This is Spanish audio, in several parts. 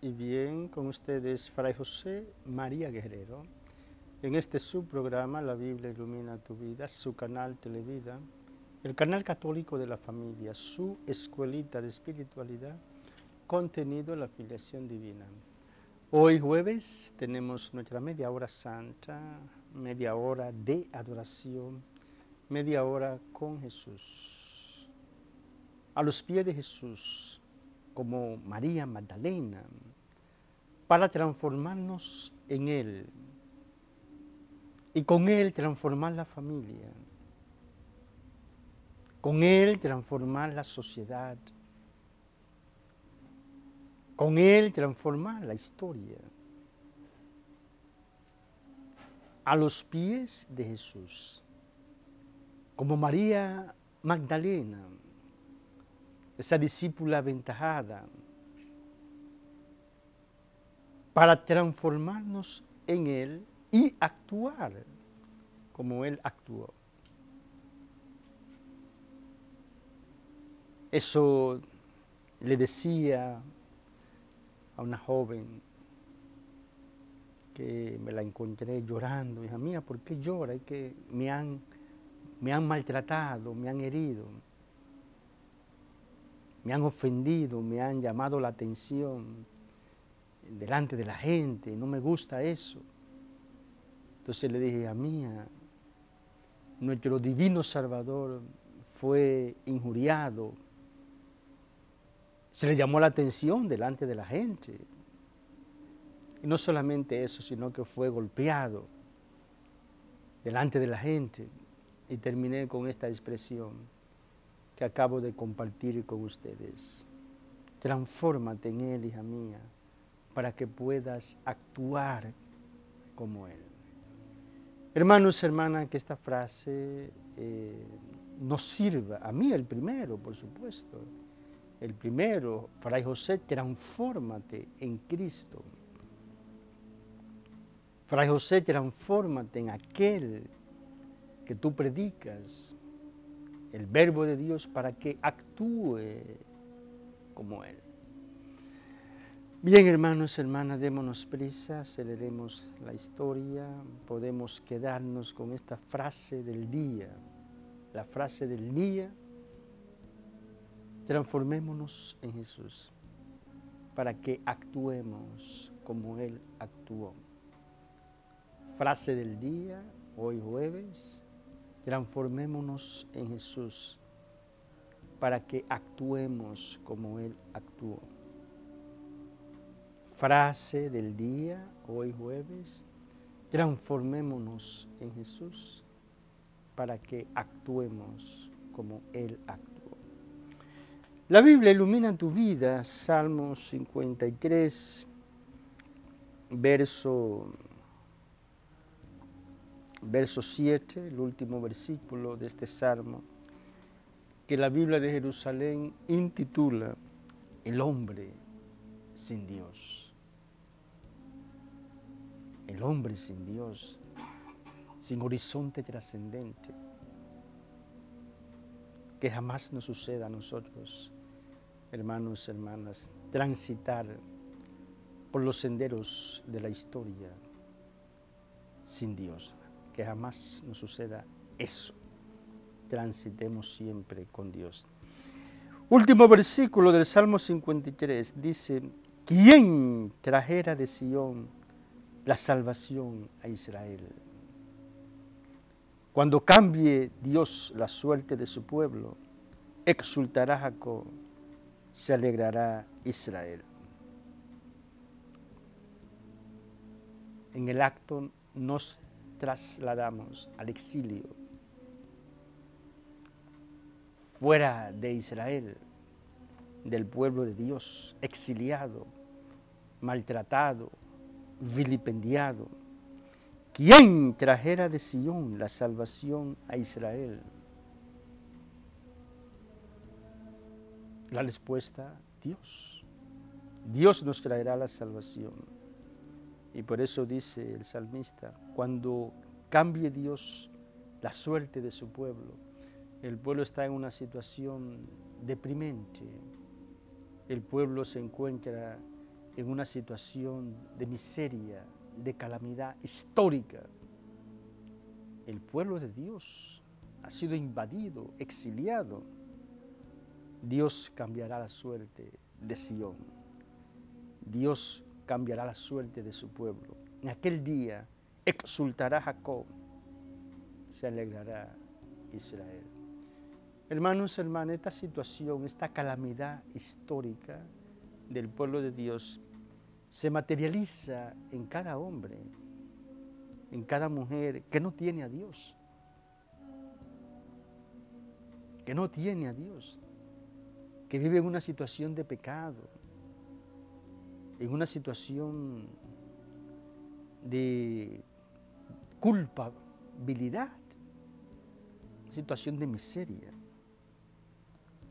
Y bien con ustedes, Fray José María Guerrero. En este subprograma, La Biblia Ilumina tu Vida, su canal Televida, el canal católico de la familia, su escuelita de espiritualidad, contenido en la filiación divina. Hoy jueves tenemos nuestra media hora santa, media hora de adoración, media hora con Jesús. A los pies de Jesús, como María Magdalena, para transformarnos en Él y con Él transformar la familia, con Él transformar la sociedad, con Él transformar la historia. A los pies de Jesús, como María Magdalena, esa discípula aventajada, para transformarnos en Él y actuar como Él actuó. Eso le decía a una joven que me la encontré llorando, hija mía, ¿por qué llora? Es que me han, me han maltratado, me han herido, me han ofendido, me han llamado la atención delante de la gente, no me gusta eso. Entonces le dije, a mía, nuestro divino Salvador fue injuriado, se le llamó la atención delante de la gente. Y no solamente eso, sino que fue golpeado delante de la gente. Y terminé con esta expresión que acabo de compartir con ustedes. Transfórmate en Él, hija mía, para que puedas actuar como Él. Hermanos, hermanas, que esta frase eh, nos sirva, a mí el primero, por supuesto, el primero, Fray José, transfórmate en Cristo. Fray José, transfórmate en aquel que tú predicas, el verbo de Dios para que actúe como Él. Bien, hermanos, hermanas, démonos prisa, aceleremos la historia, podemos quedarnos con esta frase del día, la frase del día Transformémonos en Jesús para que actuemos como Él actuó. Frase del día, hoy jueves, transformémonos en Jesús para que actuemos como Él actuó. Frase del día, hoy jueves, transformémonos en Jesús para que actuemos como Él actuó. La Biblia ilumina tu vida, Salmo 53, verso, verso 7, el último versículo de este salmo, que la Biblia de Jerusalén intitula El hombre sin Dios. El hombre sin Dios, sin horizonte trascendente, que jamás nos suceda a nosotros hermanos, hermanas, transitar por los senderos de la historia sin Dios. Que jamás nos suceda eso. Transitemos siempre con Dios. Último versículo del Salmo 53 dice, ¿quién trajera de Sión la salvación a Israel? Cuando cambie Dios la suerte de su pueblo, exultará Jacob se alegrará Israel. En el acto nos trasladamos al exilio, fuera de Israel, del pueblo de Dios, exiliado, maltratado, vilipendiado. ¿Quién trajera de Sion la salvación a Israel? La respuesta, Dios. Dios nos traerá la salvación. Y por eso dice el salmista, cuando cambie Dios la suerte de su pueblo, el pueblo está en una situación deprimente, el pueblo se encuentra en una situación de miseria, de calamidad histórica. El pueblo de Dios ha sido invadido, exiliado. Dios cambiará la suerte de Sión. Dios cambiará la suerte de su pueblo. En aquel día exultará Jacob, se alegrará Israel. Hermanos, hermanas, esta situación, esta calamidad histórica del pueblo de Dios se materializa en cada hombre, en cada mujer que no tiene a Dios, que no tiene a Dios, que vive en una situación de pecado, en una situación de culpabilidad, situación de miseria.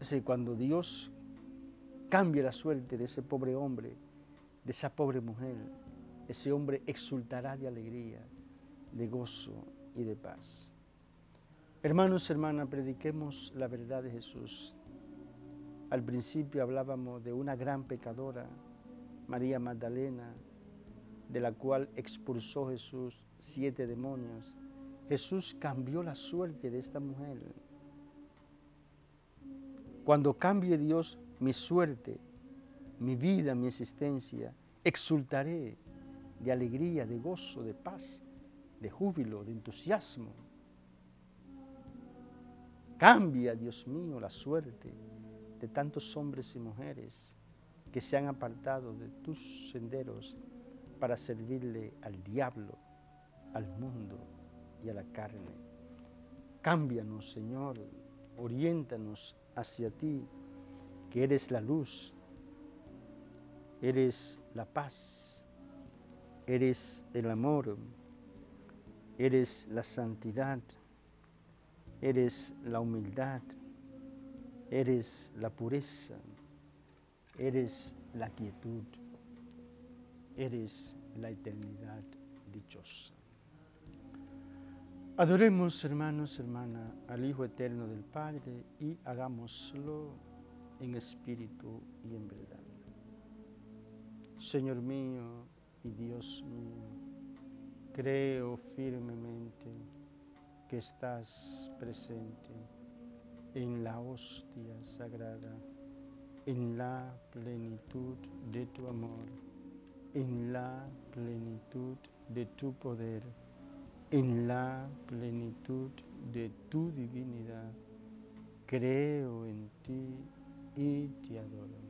Es decir, cuando Dios cambia la suerte de ese pobre hombre, de esa pobre mujer, ese hombre exultará de alegría, de gozo y de paz. Hermanos, hermanas, prediquemos la verdad de Jesús. Al principio hablábamos de una gran pecadora, María Magdalena, de la cual expulsó Jesús siete demonios. Jesús cambió la suerte de esta mujer. Cuando cambie Dios mi suerte, mi vida, mi existencia, exultaré de alegría, de gozo, de paz, de júbilo, de entusiasmo. Cambia, Dios mío, la suerte de tantos hombres y mujeres que se han apartado de tus senderos para servirle al diablo, al mundo y a la carne. Cámbianos, Señor, oriéntanos hacia ti, que eres la luz, eres la paz, eres el amor, eres la santidad, eres la humildad, eres la pureza, eres la quietud, eres la eternidad dichosa. Adoremos, hermanos, hermanas, al Hijo Eterno del Padre y hagámoslo en espíritu y en verdad. Señor mío y Dios mío, creo firmemente que estás presente en la hostia sagrada, en la plenitud de tu amor, en la plenitud de tu poder, en la plenitud de tu divinidad. Creo en ti y te adoro.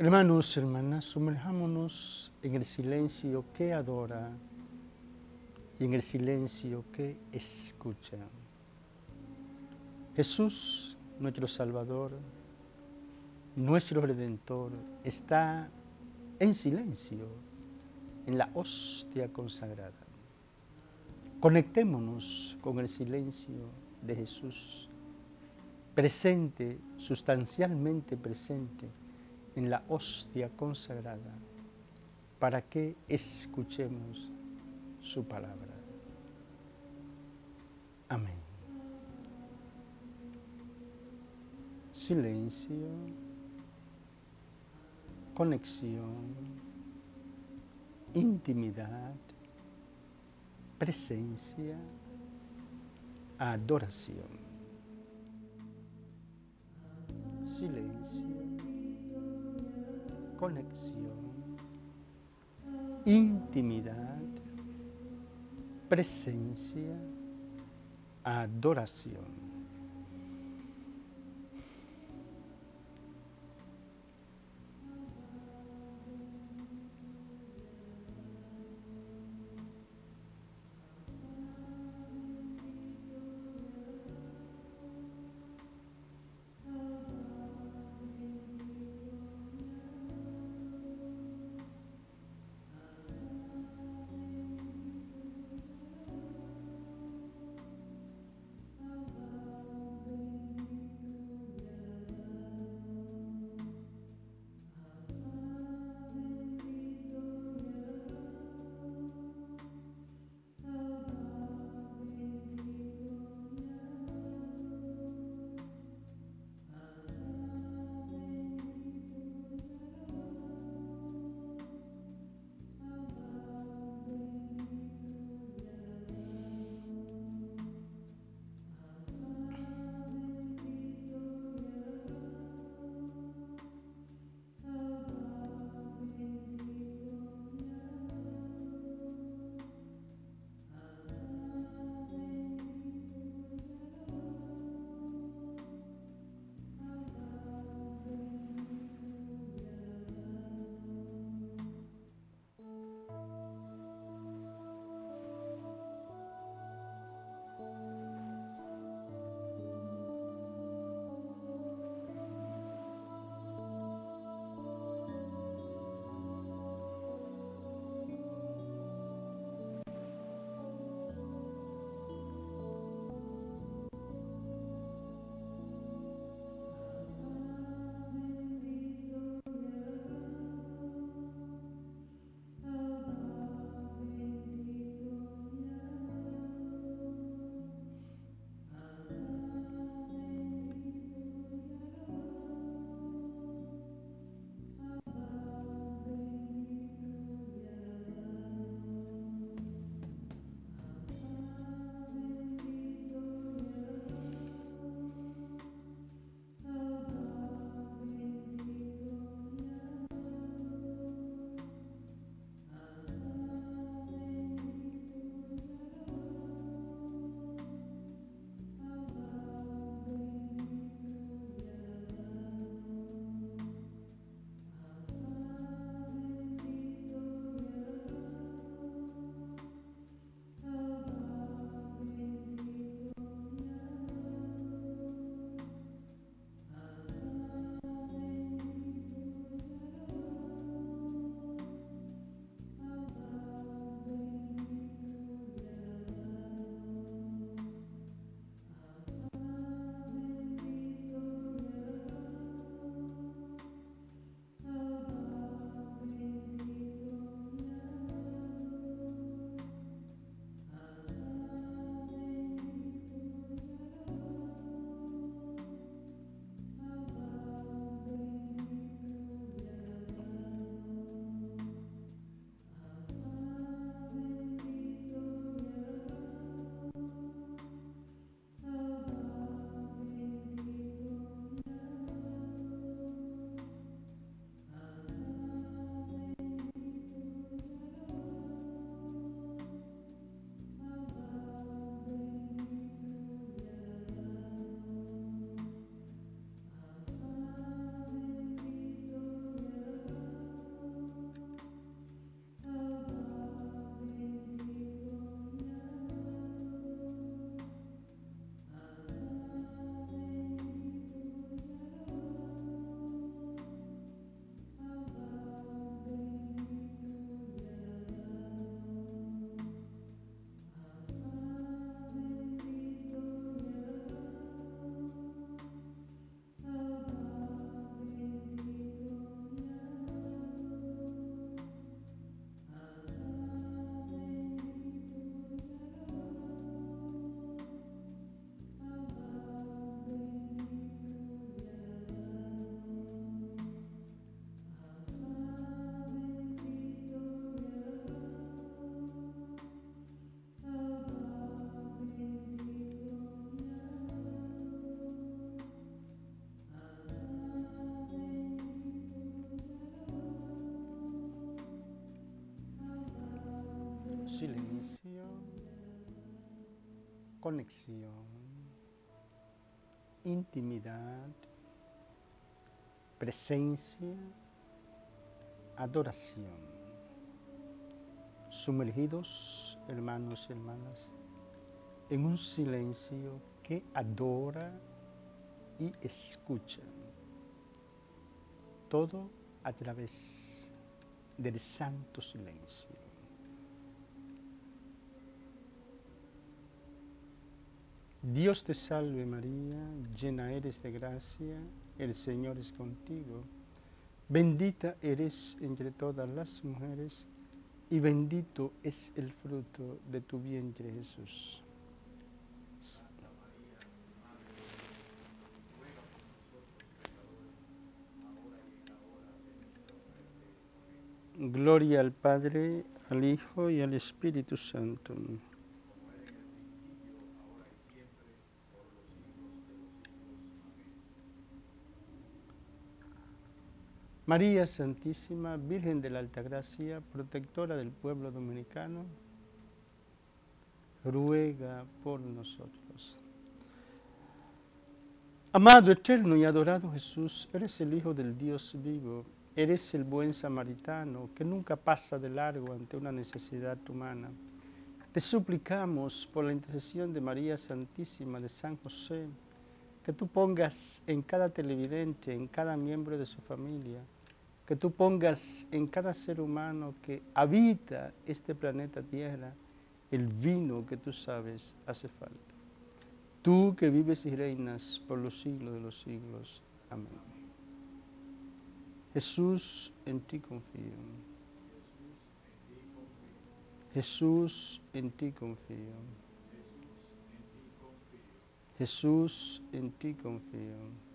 Hermanos, hermanas, sumerjámonos en el silencio que adora y en el silencio que escucha. Jesús, nuestro Salvador, nuestro Redentor, está en silencio en la hostia consagrada. Conectémonos con el silencio de Jesús, presente, sustancialmente presente en la hostia consagrada, para que escuchemos su palabra. Amén. Silencio, conexión, intimidad, presencia, adoración. Silencio, conexión, intimidad, presencia, adoración. Conexión, intimidad, presencia, adoración. Sumergidos, hermanos y hermanas, en un silencio que adora y escucha. Todo a través del santo silencio. Dios te salve María, llena eres de gracia, el Señor es contigo. Bendita eres entre todas las mujeres y bendito es el fruto de tu vientre Jesús. Gloria al Padre, al Hijo y al Espíritu Santo. María Santísima, Virgen de la Alta Gracia, protectora del pueblo dominicano, ruega por nosotros. Amado, eterno y adorado Jesús, eres el Hijo del Dios vivo Eres el buen samaritano que nunca pasa de largo ante una necesidad humana. Te suplicamos por la intercesión de María Santísima de San José, que tú pongas en cada televidente, en cada miembro de su familia, que tú pongas en cada ser humano que habita este planeta Tierra el vino que tú sabes hace falta. Tú que vives y reinas por los siglos de los siglos. Amén. Jesús, en ti confío. Jesús, en ti confío. Jesús, en ti confío.